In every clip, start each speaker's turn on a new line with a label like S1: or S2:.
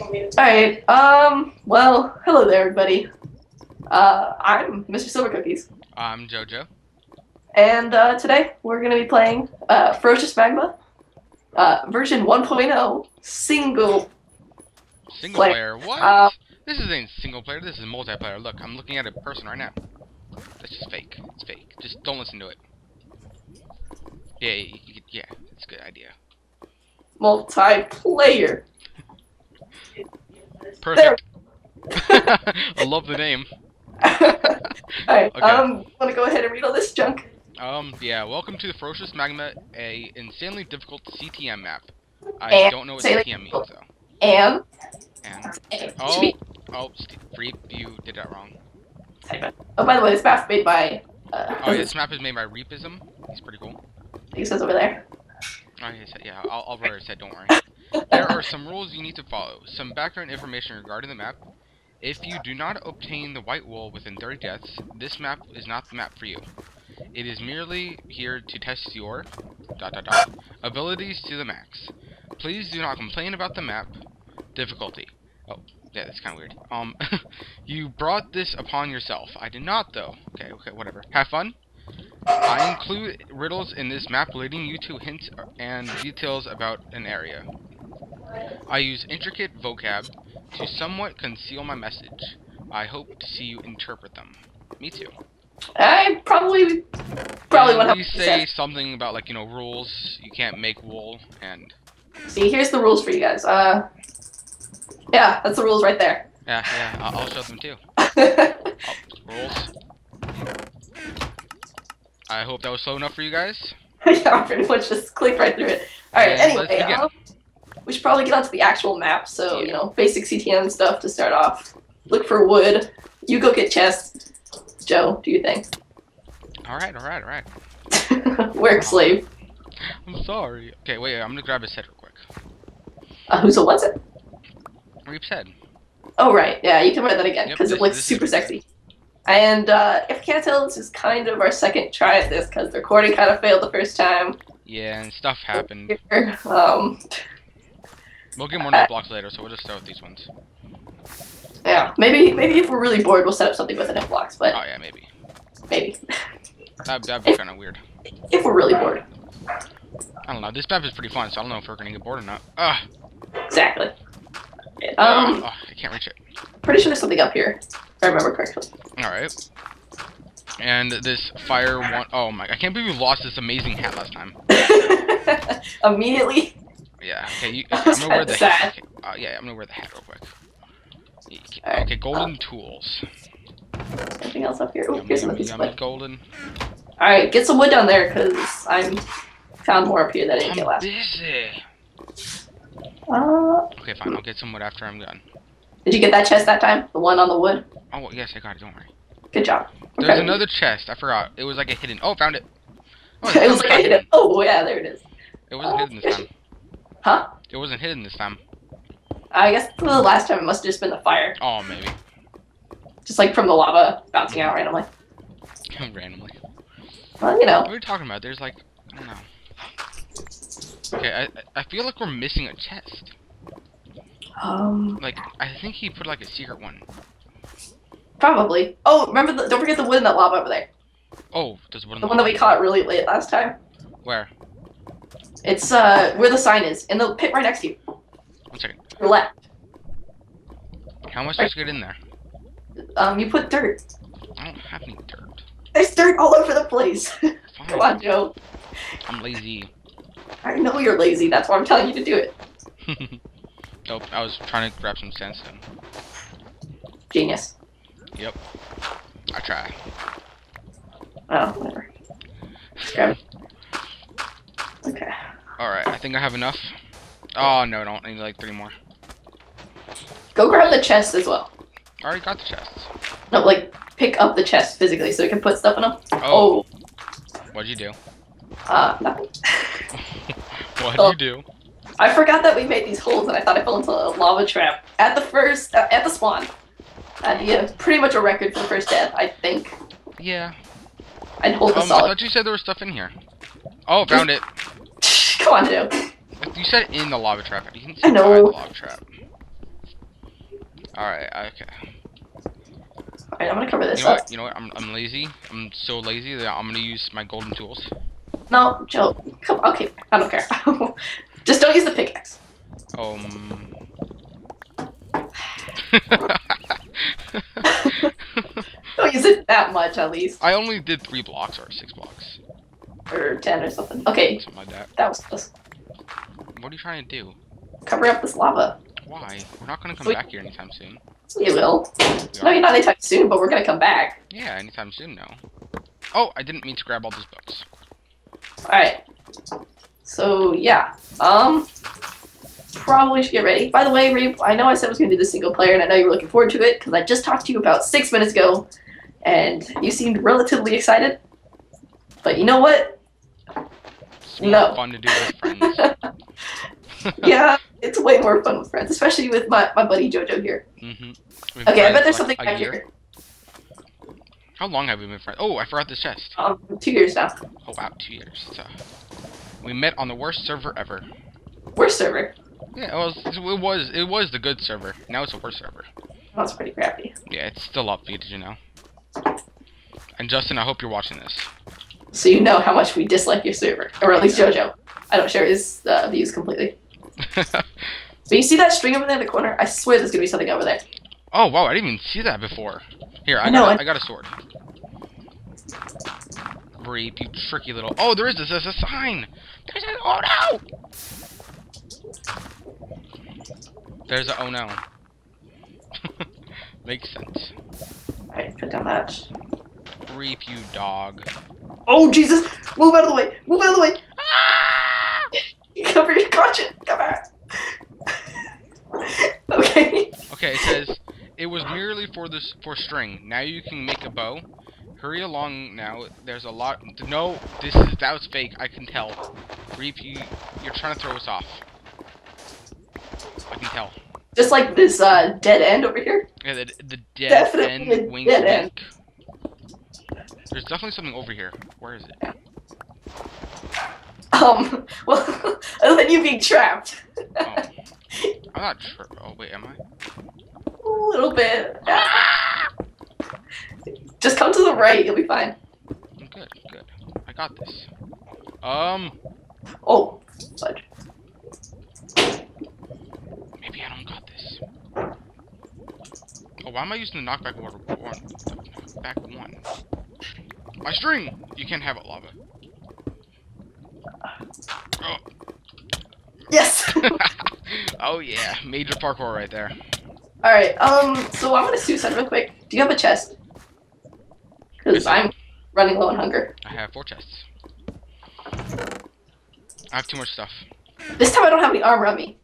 S1: Alright, um, well, hello there, everybody. Uh, I'm Mr. Silver Cookies,
S2: I'm JoJo.
S1: and uh, today we're going to be playing uh, Ferocious Magma, uh, version 1.0, single.
S2: Single
S1: Player.
S2: player. What?
S1: Uh,
S2: this isn't single player. This is multiplayer. Look, I'm looking at a person right now. That's just fake. It's fake. Just don't listen to it. Yeah, you, yeah, it's a good idea.
S1: multiplayer.
S2: Perfect. I love the name.
S1: Alright,
S2: Okay.
S1: um, want to go ahead and read all this junk?
S2: Um, yeah. Welcome to the Ferocious Magma, a insanely difficult CTM map. I
S1: And
S2: don't know what
S1: say
S2: CTM means though.
S1: And,
S2: And
S1: and
S2: oh, oh, Steve, Reap, you did that wrong.
S1: oh, by the way, this map's made by, uh,
S2: Oh, yeah, this map is made by Reapism. He's pretty cool.
S1: it says over there.
S2: Oh, he said, yeah, I'll, I'll write his head, don't worry. There are some rules you need to follow. Some background information regarding the map. If you do not obtain the white wool within 30 deaths, this map is not the map for you. It is merely here to test your dot dot dot abilities to the max. Please do not complain about the map difficulty. Oh, yeah, that's kind of weird. Um, you brought this upon yourself. I did not, though. Okay, okay, whatever. Have fun. I include riddles in this map leading you to hints and details about an area. I use intricate vocab to somewhat conceal my message. I hope to see you interpret them. Me too.
S1: I probably, probably 100%.
S2: we say something about like you know rules. You can't make wool, and
S1: See, here's the rules for you guys. Uh, yeah, that's the rules right there.
S2: yeah, yeah. I'll, I'll show them too. Oh, rules. I hope that was slow enough for you guys.
S1: yeah, pretty much just click right through it. All right.
S2: And
S1: Anyway, we should probably get onto the actual map. So you know, basic CTM stuff to start off. Look for wood. You go get chests. Joe, do you think?
S2: All right, all right, all right.
S1: Work slave.
S2: I'm sorry. Okay, wait. I'm gonna grab his head real quick.
S1: Uh, who's a what's it?
S2: Reap's head.
S1: Oh right, yeah, you can wear that again because
S2: this-
S1: it looks super
S2: good.
S1: sexy. And uh, if you can't tell, this is kind of our second try at this because the recording kind of failed the first time.
S2: Yeah, and stuff happened.
S1: Um,
S2: We'll get more new blocks later, so we'll just start with these ones.
S1: yeah, maybe maybe if we're really bored, we'll set up something with an blocks, but
S2: Oh yeah, maybe.
S1: maybe
S2: That that'd be kind of weird.
S1: if we're really bored.
S2: I don't know. This map is pretty fun, so I don't know if we're gonna get bored or not. Ugh.
S1: Exactly. Um,
S2: ugh, I can't reach it.
S1: pretty sure there's something up here. If I remember correctly.
S2: All right. And this fire one oh my! I can't believe we lost this amazing hat last time.
S1: Immediately.
S2: Yeah. Okay. You, I'm gonna wear the
S1: Sad.
S2: okay, uh, yeah. I'm gonna wear the hat real quick. Okay. Golden tools.
S1: Anything else up here? Oh,
S2: Yummy,
S1: here's another piece of
S2: yummy
S1: wood.
S2: golden.
S1: All right, get some wood down there because I'm found more up here that I didn't get
S2: I'm
S1: last.
S2: busy.
S1: Uh,
S2: Okay, fine. I'll get some wood after I'm done.
S1: did you get that chest that time? The one on the wood.
S2: Oh yes, I got it. Don't worry.
S1: Good job.
S2: There's
S1: Okay.
S2: another chest. I forgot. It was like a hidden. Oh, found it. Oh,
S1: it was like hit it. Oh yeah, there it is.
S2: It wasn't hidden this time.
S1: Huh?
S2: It wasn't hidden this time.
S1: I guess the last time it must have just been the fire,
S2: Oh, maybe.
S1: just like from the lava bouncing out randomly.
S2: Randomly.
S1: Well, you know.
S2: What are you talking about? There's like, I don't know. Okay, I I- feel like we're missing a chest.
S1: Um,
S2: Like, I think he put like a secret one.
S1: probably. Oh, remember? The, don't forget the wood in that lava over there.
S2: Oh, there's one. in
S1: The one that we caught really late last time.
S2: Where?
S1: It's uh where the sign is in the pit right next to you.
S2: One second.
S1: Your left.
S2: How am I supposed to get in there?
S1: Um, you put dirt.
S2: I don't have any dirt.
S1: There's dirt all over the place. Come on, Joe.
S2: I'm lazy.
S1: I know you're lazy. That's why I'm telling you to do it.
S2: Nope, I was trying to grab some sandstone.
S1: Genius. Yep.
S2: I try.
S1: Oh, whatever. Grab.
S2: Alright, I think I have enough. Oh, no, I don't. I need like three more.
S1: Go grab the chest as well.
S2: I already got the chest.
S1: No, like pick up the chest physically so we can put stuff in them.
S2: Oh, what'd you do?
S1: uh, nothing.
S2: What'd
S1: Oh.
S2: you do?
S1: I forgot that we made these holes and I thought I fell into a lava trap at the first uh, at the spawn. Uh, yeah, pretty much a record for the first death, I think.
S2: Yeah.
S1: I'd hold the
S2: Um, I thought you said there was stuff in here. Oh, found it.
S1: Come on, Joe.
S2: You said in the lava trap. You can
S1: I
S2: say
S1: know.
S2: the lava trap. Alright, okay.
S1: Alright, I'm gonna cover this
S2: You know
S1: up.
S2: what? You know what? I'm, I'm lazy. I'm so lazy that I'm gonna use my golden tools.
S1: No, Joe, come okay, I don't care. Just don't use the pickaxe.
S2: Um.
S1: Don't use it that much at least.
S2: I only did three blocks or six blocks,
S1: Or ten or something. Okay,
S2: something like that.
S1: that was close.
S2: What are you trying to do?
S1: Cover up this lava.
S2: Why? We're not gonna come back here anytime soon.
S1: We will.
S2: We
S1: No, you're not anytime soon, but we're gonna come back.
S2: Yeah, anytime soon now. Oh, I didn't mean to grab all those books.
S1: Alright. So yeah. Um probably should get ready. By the way, Reeve, I know I said I was gonna do the single player and I know you were looking forward to it, because I just talked to you about six minutes ago and you seemed relatively excited. But you know what?
S2: It's more
S1: No.
S2: fun to do with friends.
S1: yeah, it's way more fun with friends, especially with my, my buddy Jojo here.
S2: mm-hmm.
S1: Okay, I bet there's something back
S2: year.
S1: here.
S2: How long have we been friends? Oh, I forgot this chest.
S1: Um, two years now.
S2: Oh wow, two years. So, we met on the worst server ever.
S1: Worst server.
S2: Yeah, it was. It was. It was the good server. Now it's the worst server.
S1: That's pretty crappy.
S2: Yeah, it's still up for you. Did you know? And Justin, I hope you're watching this.
S1: So you know how much we dislike your server, or at least Jojo. I don't share his uh, views completely. But you see that string over there in the corner? I swear there's gonna be something over there.
S2: oh wow, I didn't even see that before. Here, I,
S1: I know,
S2: got. A,
S1: I-
S2: I got a sword. Reap, you tricky little. Oh, there is this. There's a sign. There's a. Oh no. There's a. Oh no. Makes sense.
S1: Alright, put down that.
S2: Reap, you dog.
S1: Oh Jesus! Move out of the way! Move out of the way!
S2: Ah!
S1: Cover your crotchet! Come back! okay.
S2: Okay, it says it was merely for this for string. Now you can make a bow. Hurry along now. There's a lot. No, this is that was fake. I can tell. Reap, you you're trying to throw us off. I can tell.
S1: Just like this uh, dead end over here.
S2: Yeah, the, the dead
S1: Definitely
S2: end wink
S1: dead end.
S2: There's definitely something over here. Where is it?
S1: Um, well, other than you being trapped.
S2: Oh, I'm not sure. Oh wait, am I?
S1: A little bit. Just come to the right, you'll be fine.
S2: I'm good. Good. I got this. Um,
S1: Oh, fudge.
S2: maybe I don't got this. Oh, why am I using the knockback water one? Back one. My string! You can't have it, lava. Oh.
S1: Yes!
S2: oh yeah, major parkour right there.
S1: Alright, um, so I'm gonna suicide real quick. Do you have a chest? Because I'm running low on hunger.
S2: I have four chests. I have too much stuff.
S1: This time I don't have any armor on me.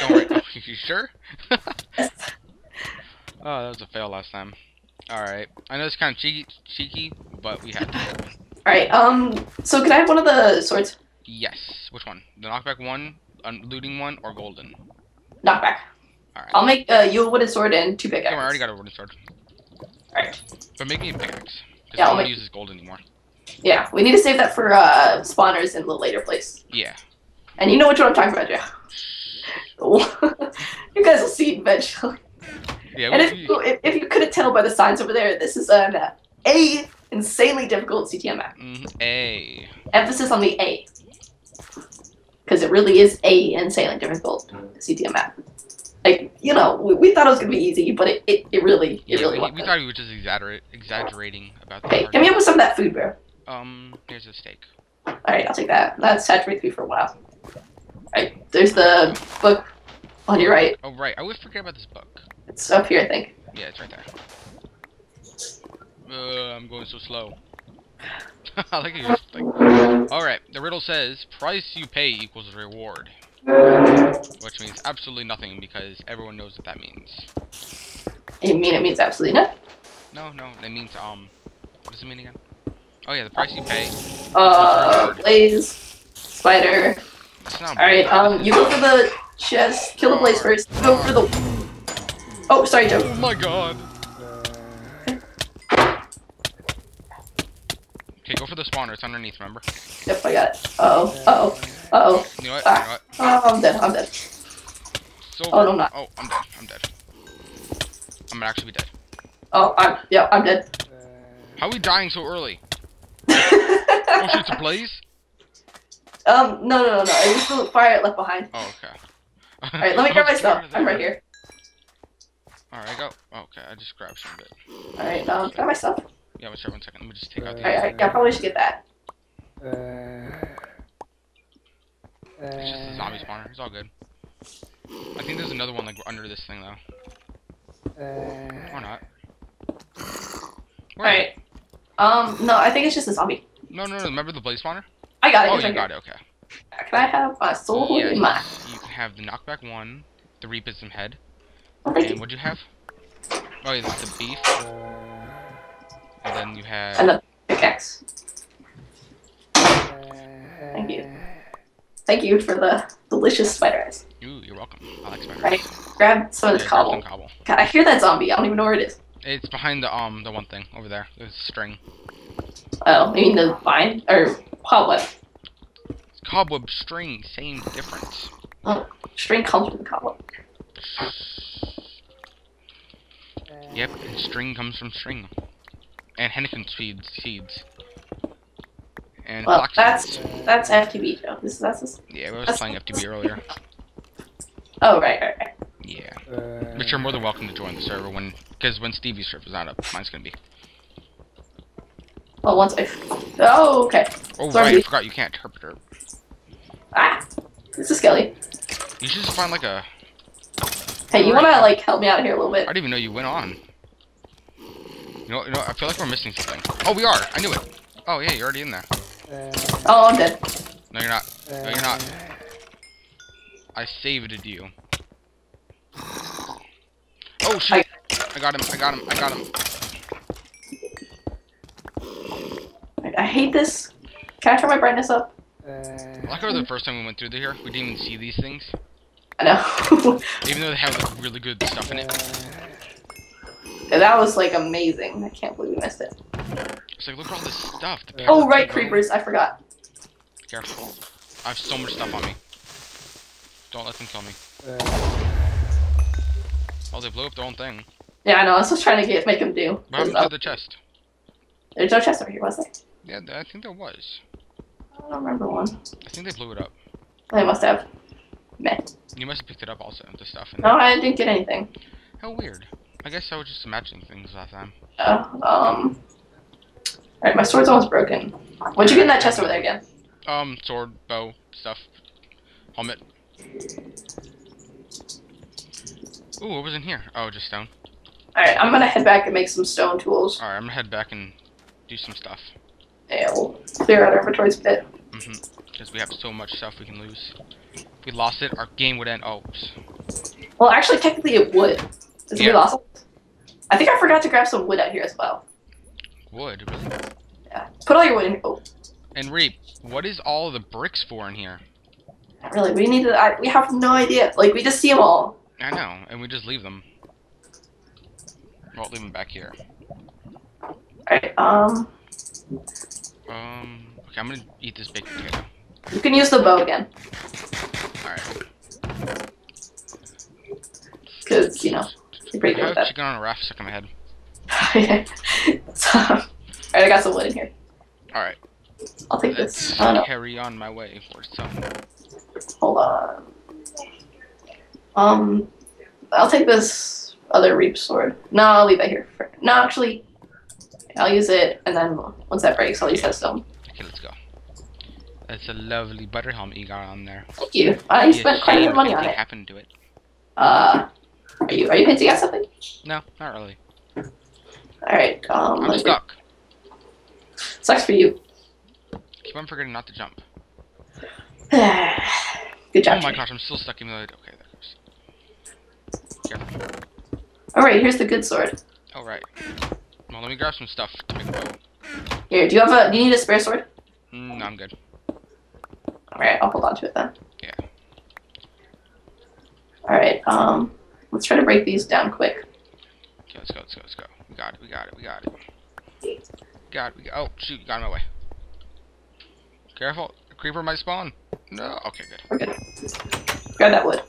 S2: Don't worry. You sure?
S1: Yes.
S2: Oh, that was a fail last time. Alright. I know it's kind of cheeky, cheeky, but we have to.
S1: Alright, um, so can I have one of the swords?
S2: Yes. Which one? The knockback one, looting one, or golden?
S1: Knockback.
S2: Alright.
S1: I'll make uh, you a wooden sword and two pickaxes.
S2: I already got a wooden sword.
S1: Alright.
S2: But make me a pickaxe. Because
S1: Yeah,
S2: I don't
S1: make-
S2: use this gold anymore.
S1: Yeah, we need to save that for uh, spawners in the later place.
S2: Yeah.
S1: And you know which one I'm talking about, yeah. you guys will see eventually.
S2: Yeah,
S1: And if you, if, if you couldn't tell by the signs over there, this is an uh, A insanely difficult CTM map.
S2: mm, A.
S1: Emphasis on the A. Because it really is A insanely difficult CTM map. Like, you know, we, we thought it was going to be easy, but it, it, it really, it
S2: Yeah,
S1: really
S2: we,
S1: wasn't.
S2: we thought we were just exaggerate, exaggerating about the
S1: Okay, get me up with some of that food, bro.
S2: Um, here's a steak.
S1: Alright, I'll take that. That saturates me for a while. Alright, there's the book on your right.
S2: Oh, right. I always forget about this book.
S1: It's up here, I think.
S2: Yeah, it's right there. Uh, I'm going so slow. I like it. Like, all right. The riddle says, "Price you pay equals reward," which means absolutely nothing because everyone knows what that means.
S1: You mean it means absolutely nothing?
S2: No, no, that means um, what does it mean again? Oh yeah, the price you pay.
S1: Uh, Blaze, Spider. Alright, um, you go for the chest, kill the Blaze first, go for the. Oh, sorry, Joe.
S2: Oh my god. Okay, go for the spawner. It's underneath. Remember?
S1: Yep, I got it. Uh oh, uh oh, uh oh.
S2: You know what? You know what?
S1: Oh, I'm dead, I'm dead.
S2: So.
S1: Oh, no, I'm not.
S2: Oh, I'm dead. I'm dead. I'm gonna actually be dead.
S1: Oh, I'm yeah, I'm dead.
S2: How are we dying so early? Oh, shoot, it's a blaze?
S1: um, no, no, no, no. It was the fire left behind.
S2: Oh, okay.
S1: All right, let me grab my stuff. I'm right here.
S2: Alright, go. Okay, I just grabbed some bit.
S1: All right, um, grab my stuff.
S2: Yeah, wait, sorry, one second. Let me just take out the.
S1: All right, all right, yeah, I probably should get that.
S2: It's just a zombie spawner. It's all good. I think there's another one like under this thing though. Or not.
S1: All right. Um, no, I think it's just a zombie.
S2: No, no, no. Remember the blaze spawner?
S1: I got it.
S2: Oh,
S1: it's
S2: you
S1: right
S2: got it. Okay.
S1: Can I have my soul
S2: Yeah,
S1: in my?
S2: you can have the knockback one, the Reapism head,
S1: thank
S2: and what'd you have? Oh, yeah, the beef, and then you have.
S1: And the pickaxe. Thank you. Thank you for the delicious spider eyes.
S2: Ooh, you're welcome. I like spiders.
S1: Right. Grab some of
S2: Yeah,
S1: this
S2: some
S1: cobble.
S2: cobble.
S1: God, I hear that zombie. I don't even know where it is.
S2: It's behind the um the one thing over there. The string.
S1: Oh, you mean the vine or cobweb?
S2: It's cobweb string, same difference.
S1: Oh, String comes from the cobweb.
S2: Yep, and string comes from string. And Henneken seeds, seeds. And
S1: Well,
S2: flax
S1: that's
S2: seeds.
S1: that's FTB, Joe. This that's this.
S2: Yeah, we was
S1: that's-
S2: playing FTB earlier.
S1: Oh right, right, right.
S2: Yeah. But you're more than welcome to join the server when, because when Stevie's server's not up, mine's gonna be.
S1: Well, once I. Oh, okay.
S2: Oh
S1: Sorry.
S2: right, I forgot you can't interpret her.
S1: Ah, it's a skelly.
S2: You should just find like a.
S1: Hey, you wanna like help me out here a little bit?
S2: I didn't even know you went on. You know, you know, I feel like we're missing something. Oh, we are. I knew it. Oh yeah, you're already in there.
S1: Uh, oh, I'm dead.
S2: No, you're not. No, you're not. Uh, I saved you. Oh shit! I got him. I got him. I got him.
S1: I, I hate this. Can I turn my brightness up?
S2: Uh, I like how the first time we went through here, we didn't even see these things,
S1: I know.
S2: even though they have like really good stuff in it.
S1: Yeah, that was like amazing. I can't believe we missed it.
S2: It's like look at all this stuff. The
S1: Oh right, creepers. I forgot.
S2: Careful. I have so much stuff on me. Don't let them kill me. Oh, they blew up their own thing.
S1: Yeah, I know. I was just trying to get make them do.
S2: What happened to the chest?
S1: There's no chest over here, was there?
S2: Yeah, I think there was.
S1: I don't remember one.
S2: I think they blew it up.
S1: They must have. Meh.
S2: You must have picked it up also, the stuff. And
S1: No, I didn't get anything.
S2: How weird. I guess I was just imagining things last time.
S1: Um. Alright, my sword's almost broken. What'd you get in that chest over there again?
S2: Um, sword, bow, stuff. Helmet. Ooh, what was in here? Oh, just stone.
S1: Alright, I'm gonna head back and make some stone tools.
S2: Alright, I'm gonna head back and do some stuff.
S1: Yeah, we'll clear out our inventories a bit.
S2: Mm-hmm. Because we have so much stuff we can lose. If we lost it, our game would end. Oh.
S1: Well, actually, technically it would. Is
S2: Yeah.
S1: we lost it? I think I forgot to grab some wood out here as well.
S2: Wood, really?
S1: Yeah. Put all your wood in. Oh,
S2: And Reap, what is all the bricks for in here?
S1: not really. We need to. I, we have no idea. Like, we just see them all.
S2: I know, and we just leave them. Well, leave them back here.
S1: Alright, um.
S2: Um, okay, I'm gonna eat this baked potato.
S1: You can use the bow again.
S2: Alright.
S1: Because, you know, you're pretty
S2: I
S1: good
S2: have
S1: that.
S2: chicken on a raft stuck in my head.
S1: so, Alright, I got some wood in here.
S2: Alright,
S1: I'll take
S2: let's
S1: this. No,
S2: carry on my way for some.
S1: hold on. Um, I'll take this other reap sword. No, I'll leave that here. For, no, actually, I'll use it, and then once that breaks, I'll use that stone.
S2: Okay, let's go. That's a lovely butter helmet you got on there.
S1: Thank you. I spent quite a bit of money on it.
S2: happened to it.
S1: Uh, are you are you hinting at something?
S2: No, not really.
S1: All right. Um,
S2: I'm
S1: let's-
S2: stuck.
S1: sucks for you.
S2: Keep on forgetting not to jump.
S1: Good job.
S2: Oh my gosh, I'm still stuck even though I... Okay, there goes. Careful.
S1: All right, here's the good sword.
S2: All right. Well, let me grab some stuff to make a boat.
S1: Here, do you have a? Do you need a spare sword?
S2: Mm, no, I'm good.
S1: All right, I'll hold on to it then.
S2: Yeah.
S1: All right. Um, let's try to break these down quick.
S2: Okay, let's go, let's go, let's go. We got it, we got it, we got it. Got it, we got Oh, shoot, you got in my way. Careful, a creeper might spawn. No, okay, good.
S1: We're good. Grab that wood.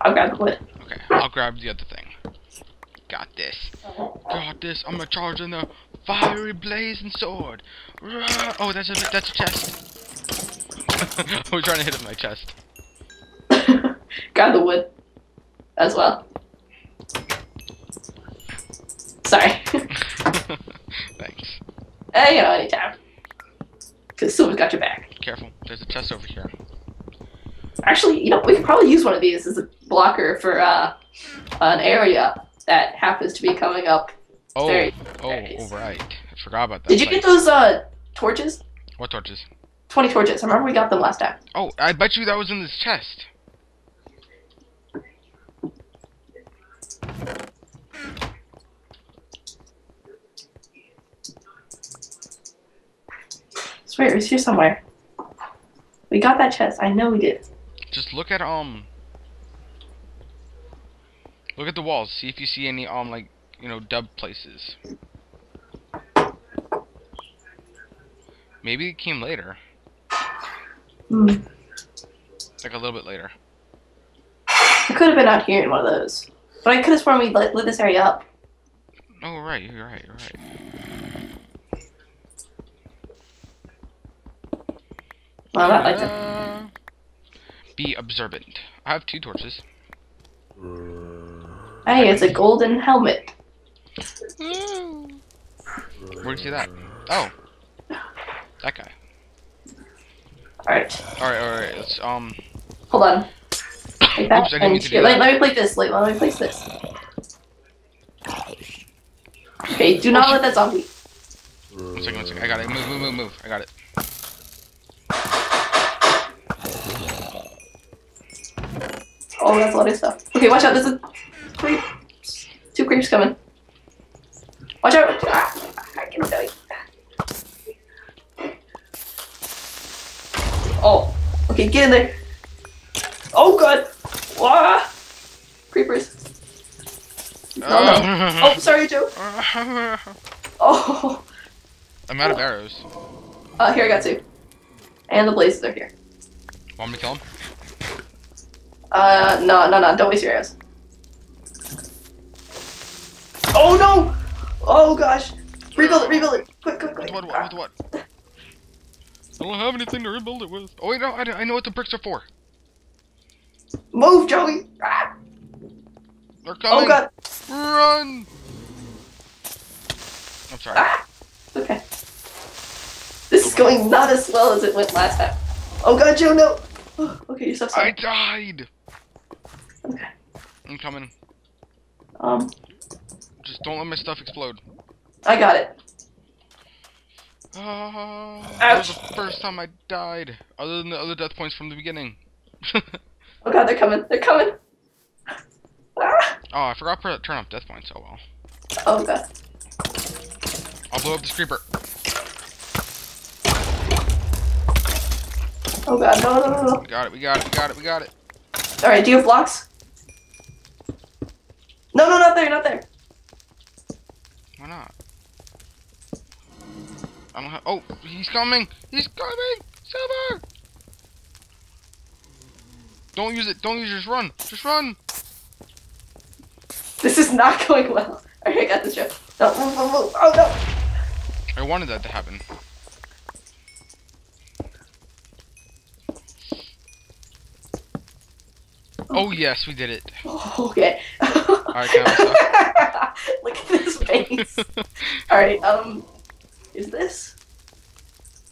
S1: I'll grab the wood.
S2: Okay, I'll grab the other thing. Got this. Got this. I'm gonna charge in the fiery blazing sword. Rah! Oh, that's a that's a chest. Was trying to hit it with my chest.
S1: Grab the wood as well. Sorry.
S2: Thanks.
S1: eh, you know, anytime. Because Silver's got your back.
S2: Careful. There's a chest over here.
S1: Actually, you know, we could probably use one of these as a blocker for uh, an area that happens to be coming up.
S2: Oh,
S1: Very
S2: oh, oh, right. I forgot about that.
S1: Did you get those uh, torches?
S2: What torches?
S1: 20 torches. I remember we got them last time.
S2: Oh, I bet you that was in this chest.
S1: Swear, it's here somewhere. We got that chest. I know we did.
S2: Just look at um. Look at the walls. See if you see any um like you know dub places. Maybe it came later,
S1: Hmm.
S2: like a little bit later.
S1: I could have been out here in one of those. But I could have sworn we lit, lit this area up.
S2: Oh right, you're right, you're right.
S1: Well, that lights.
S2: Uh, Be observant. I have two torches.
S1: Hey, it's a golden helmet.
S2: Where'd you see that? Oh, that guy.
S1: Alright,
S2: All right, all right. Let's um.
S1: hold on. Like that.
S2: Oops, I didn't
S1: and
S2: mean to
S1: here,
S2: do
S1: let, me place this. Let, let me place this. Okay, do not let that zombie.
S2: One second, one second. I got it. Move, move, move, move. I got it.
S1: Oh, that's a lot of stuff. Okay, watch out. There's a creep. Two creeps coming. Watch out. Ah, I can tell you. Oh, okay, get in there. Oh god. Wah. Creepers. No, no. Oh, sorry, Joe. Oh.
S2: I'm out of arrows.
S1: Uh, here I got two. And the blazes are here.
S2: Want me to kill him?
S1: Uh, no, no, no, don't waste your arrows. Oh no! Oh gosh! Rebuild it, rebuild it! Quick, quick, quick!
S2: With what? With what? With what? I don't have anything to rebuild it with. Oh wait, no, I, I know what the bricks are for.
S1: Move, Joey! Ah.
S2: They're coming.
S1: Oh god!
S2: Run! I'm sorry.
S1: Ah! Okay. This is going not as well as it went last time. Oh god, Joe, no! Oh, okay, you're so sorry.
S2: I died.
S1: Okay.
S2: I'm coming.
S1: Um,
S2: Just don't let my stuff explode.
S1: I got it.
S2: Ah, that was the first time I died, other than the other death points from the beginning.
S1: Oh god, they're coming, they're coming! Ah!
S2: oh, I forgot to turn off death points. Oh well.
S1: Oh god.
S2: I'll blow up this creeper.
S1: Oh god, no, no, no, no.
S2: We got it. We got it. We got it. We got it.
S1: Alright, do you have blocks? No, no, not there, not there.
S2: Why not? I don't have. Oh, he's coming! He's coming! Silver! Don't use it. Don't use it. Just run. Just run.
S1: This is not going well. Alright, I got this. No, move, move, move. Oh no!
S2: I wanted that to happen. Oh yes, we did it.
S1: Oh, okay.
S2: Alright, can I have
S1: Look at this face. Alright, um, is this?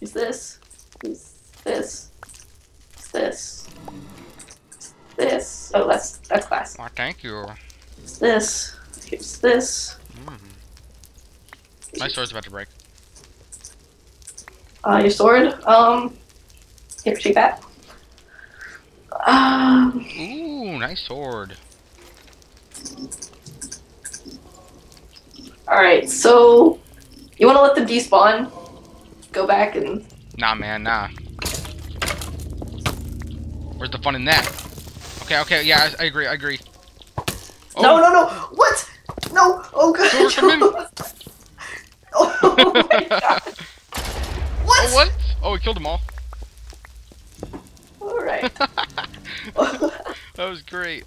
S1: Is this? Is this? Is this? Is this? Oh, that's that's class.
S2: oh, thank you.
S1: Is this? Here's this.
S2: Mm. My sword's about to break.
S1: Uh, your sword. Um, here, take that. Um,
S2: Ooh, nice sword.
S1: alright, so you want to let them despawn? Go back and
S2: Nah, man, nah. Where's the fun in that? Okay, okay, yeah, I, I agree, I agree. Oh,
S1: No, no, no! What? No! Oh god! Oh my god! What?
S2: Oh, what? Oh, we killed them all.
S1: Alright.
S2: that was great.